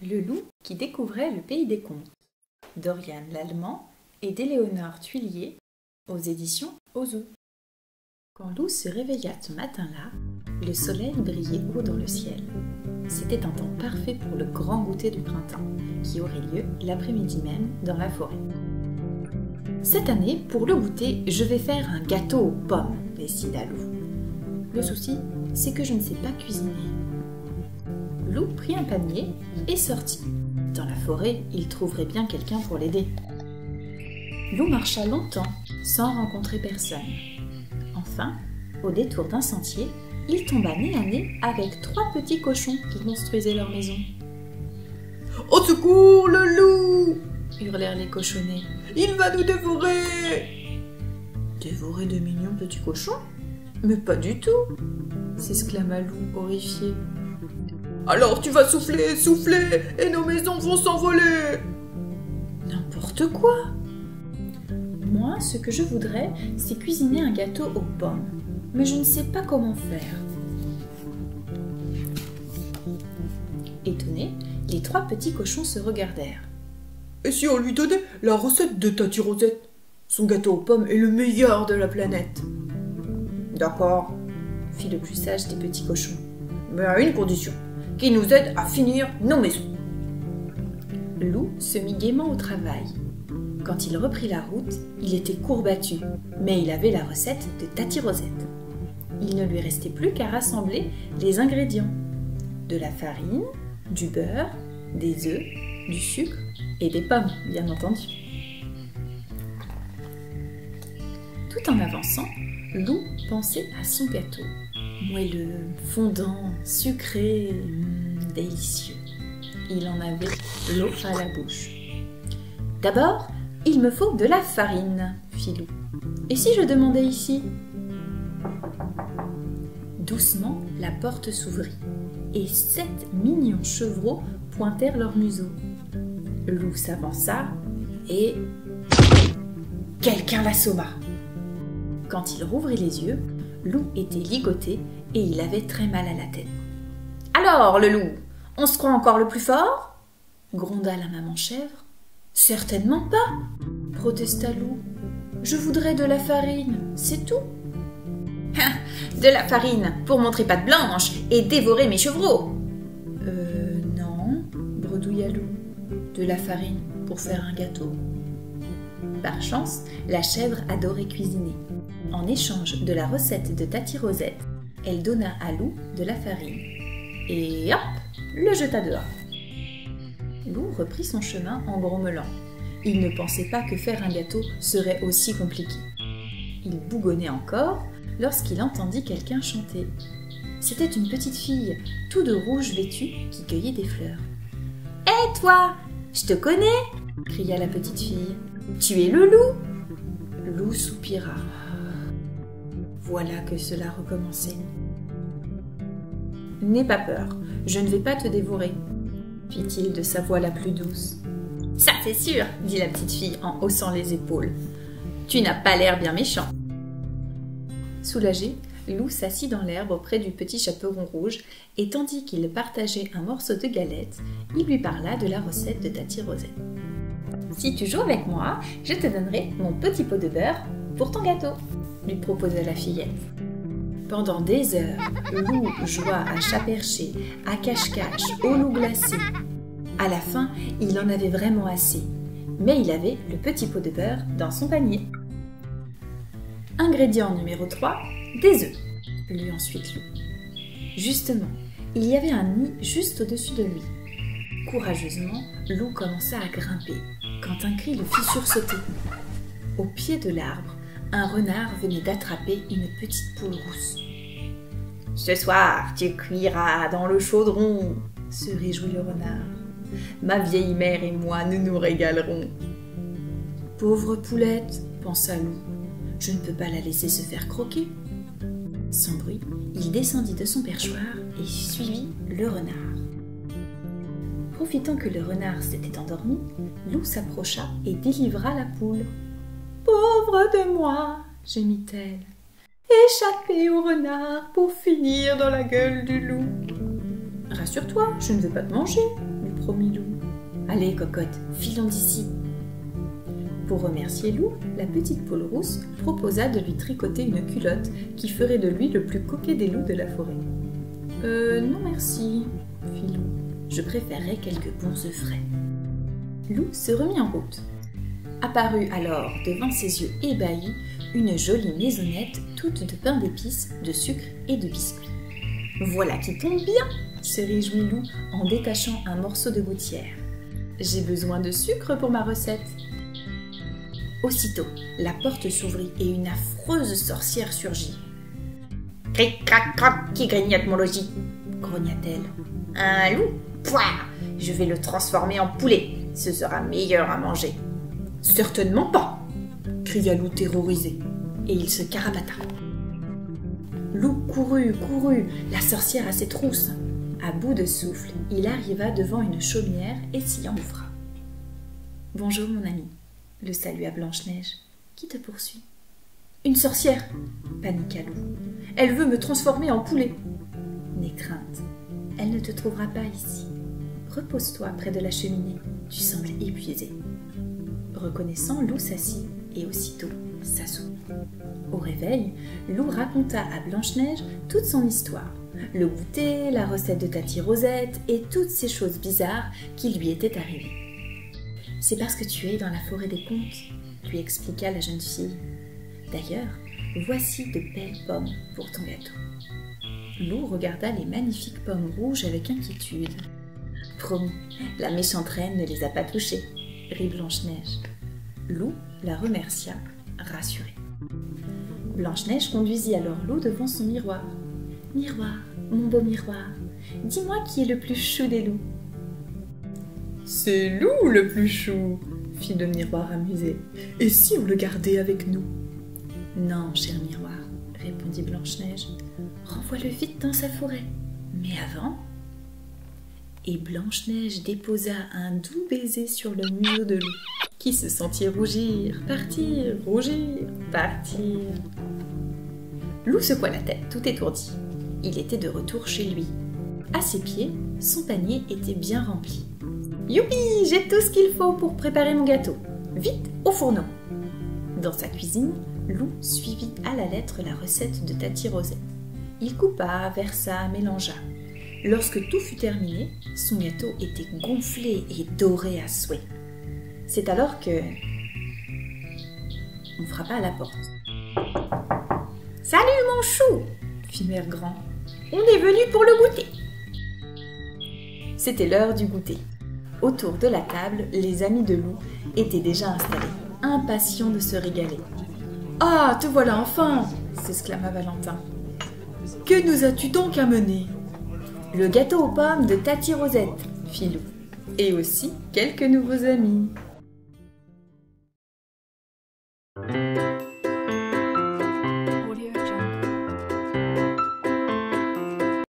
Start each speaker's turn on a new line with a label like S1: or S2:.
S1: Le loup qui découvrait le pays des contes. Dorian Lallemand et d'Éléonore Tuillier aux éditions Ozo. Quand Lou se réveilla ce matin-là, le soleil brillait haut dans le ciel. C'était un temps parfait pour le grand goûter du printemps, qui aurait lieu l'après-midi même dans la forêt. Cette année, pour le goûter, je vais faire un gâteau aux pommes, décida Lou. Le souci, c'est que je ne sais pas cuisiner. Lou prit un panier et sortit. Dans la forêt, il trouverait bien quelqu'un pour l'aider. Lou marcha longtemps sans rencontrer personne. Enfin, au détour d'un sentier, il tomba nez à nez avec trois petits cochons qui construisaient leur maison.
S2: Au secours, le loup
S1: hurlèrent les cochonnets.
S2: Il va nous dévorer
S1: Dévorer de mignons petits cochons
S2: Mais pas du tout
S1: s'exclama Lou, horrifié.
S2: Alors tu vas souffler, souffler, et nos maisons vont s'envoler
S1: N'importe quoi Moi, ce que je voudrais, c'est cuisiner un gâteau aux pommes. Mais je ne sais pas comment faire. Étonnés, les trois petits cochons se regardèrent.
S2: Et si on lui donnait la recette de Tati Rosette? Son gâteau aux pommes est le meilleur de la planète.
S1: D'accord, fit le plus sage des petits cochons.
S2: Mais à une condition, qu'il nous aide à finir nos maisons.
S1: Lou se mit gaiement au travail. Quand il reprit la route, il était courbattu, mais il avait la recette de Tati Rosette. Il ne lui restait plus qu'à rassembler les ingrédients. De la farine, du beurre, des œufs, du sucre et des pommes, bien entendu. Tout en avançant, Lou pensait à son gâteau. Moelleux, fondant, sucré, hum, délicieux. Il en avait l'eau à la bouche. D'abord, il me faut de la farine, fit Lou. Et si je demandais ici? Doucement, la porte s'ouvrit et sept mignons chevreaux pointèrent leur museau. Lou s'avança et quelqu'un l'assomma. Quand il rouvrit les yeux, Lou était ligoté et il avait très mal à la tête. Alors, le loup, on se croit encore le plus fort? gronda la maman chèvre. Certainement pas, protesta Lou. Je voudrais de la farine, c'est tout. de la farine pour montrer patte blanche et dévorer mes chevreaux. Euh, non, bredouilla Lou. De la farine pour faire un gâteau. Par chance, la chèvre adorait cuisiner. En échange de la recette de Tati Rosette, elle donna à Lou de la farine. Et hop, le jeta dehors. Lou reprit son chemin en grommelant. Il ne pensait pas que faire un gâteau serait aussi compliqué. Il bougonnait encore lorsqu'il entendit quelqu'un chanter. C'était une petite fille, tout de rouge vêtue, qui cueillait des fleurs. Hé toi Je te connais cria la petite fille. Tu es le loup Lou soupira. Voilà que cela recommençait. N'aie pas peur, je ne vais pas te dévorer, fit-il de sa voix la plus douce. Ça c'est sûr, dit la petite fille en haussant les épaules. Tu n'as pas l'air bien méchant. Soulagé, Lou s'assit dans l'herbe auprès du petit chaperon rouge et tandis qu'il partageait un morceau de galette, il lui parla de la recette de Tati Rosette. Si tu joues avec moi, je te donnerai mon petit pot de beurre pour ton gâteau, lui proposa la fillette. Pendant des heures, Lou joua à chat perché, à cache-cache, au loup glacé. À la fin, il en avait vraiment assez, mais il avait le petit pot de beurre dans son panier. Ingrédient numéro 3, des œufs, lut ensuite Lou. Justement, il y avait un nid juste au-dessus de lui. Courageusement, Lou commença à grimper, quand un cri le fit sursauter. Au pied de l'arbre, un renard venait d'attraper une petite poule rousse. Ce soir, tu cuiras dans le chaudron, se réjouit le renard. Ma vieille mère et moi, nous nous régalerons. Pauvre poulette, pensa Lou, je ne peux pas la laisser se faire croquer. Sans bruit, il descendit de son perchoir et suivit le renard. Profitant que le renard s'était endormi, Lou s'approcha et délivra la poule. Pauvre de moi, gémit-elle. échapper au renard pour finir dans la gueule du loup. Rassure-toi, je ne vais pas te manger, lui promit Loup. Allez, cocotte, filons d'ici. Pour remercier Loup, la petite poule rousse proposa de lui tricoter une culotte qui ferait de lui le plus coquet des loups de la forêt. Euh, non merci, fit Loup. Je préférerais quelques bons œufs frais. Loup se remit en route. Apparut alors devant ses yeux ébahis une jolie maisonnette toute de pain d'épices, de sucre et de biscuits. Voilà qui tombe bien, se réjouit Loup en détachant un morceau de gouttière. J'ai besoin de sucre pour ma recette. Aussitôt, la porte s'ouvrit et une affreuse sorcière surgit.
S3: Cric, crac, croc, qui grignote mon logis? grogna-t-elle. Un loup? Pouah Je vais le transformer en poulet. Ce sera meilleur à manger.
S2: Certainement pas cria Loup terrorisé.
S1: Et il se carabata. Loup courut, courut, la sorcière à ses trousses. À bout de souffle, il arriva devant une chaumière et s'y engouffra. Bonjour mon ami, le salua Blanche-Neige. Qui te poursuit? Une sorcière paniqua Loup. Elle veut me transformer en poulet. N'aie crainte, elle ne te trouvera pas ici. Repose-toi près de la cheminée, tu sembles épuisé. Reconnaissant, Loup s'assit et aussitôt s'assoupit. Au réveil, Loup raconta à Blanche-Neige toute son histoire. Le goûter, la recette de Tati Rosette et toutes ces choses bizarres qui lui étaient arrivées. C'est parce que tu es dans la forêt des contes, lui expliqua la jeune fille. D'ailleurs, voici de belles pommes pour ton gâteau. Loup regarda les magnifiques pommes rouges avec inquiétude. Promis, la méchante reine ne les a pas touchées, rit Blanche-Neige. Loup la remercia, rassurée. Blanche-Neige conduisit alors Loup devant son miroir. Miroir, mon beau miroir, dis-moi qui est le plus chou des loups.
S2: C'est Loup le plus chou, fit le miroir amusé. Et si on le gardait avec nous?
S1: Non, cher miroir, répondit Blanche-Neige. Renvoie-le vite dans sa forêt. Mais avant? Et Blanche-Neige déposa un doux baiser sur le museau de loup, qui se sentit rougir, partir, rougir, partir. Loup secoua la tête, tout étourdi. Il était de retour chez lui. À ses pieds, son panier était bien rempli. Youpi, j'ai tout ce qu'il faut pour préparer mon gâteau. Vite au fourneau. Dans sa cuisine, Lou suivit à la lettre la recette de Tati Rosette. Il coupa, versa, mélangea. Lorsque tout fut terminé, son gâteau était gonflé et doré à souhait. C'est alors que. On frappa à la porte.
S3: Salut mon chou
S1: fit Mère Grand.
S3: On est venu pour le goûter.
S1: C'était l'heure du goûter. Autour de la table, les amis de Lou étaient déjà installés, impatients de se régaler.
S2: Ah, te voilà enfin
S1: s'exclama Valentin.
S2: Que nous as-tu donc amené
S1: Le gâteau aux pommes de Tati Rosette, fit Lou. Et aussi quelques nouveaux amis.